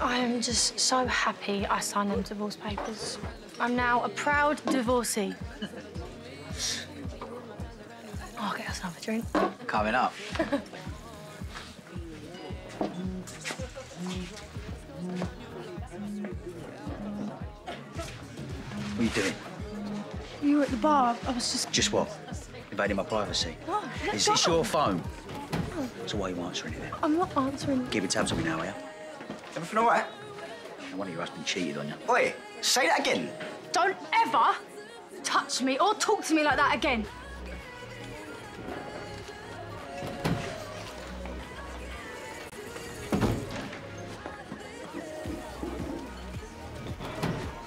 I am just so happy I signed them divorce papers. I'm now a proud divorcee. Oh, I'll get us another drink. Coming up. what are you doing? You were at the bar. I was just. Just what? Invading my privacy. Oh, no, let Is go. this your phone? So why are you answering it then? I'm not answering. Keeping tabs on me now, are you? Everything all right? No wonder if your husband cheated on you. Oi, say that again. Don't ever touch me or talk to me like that again.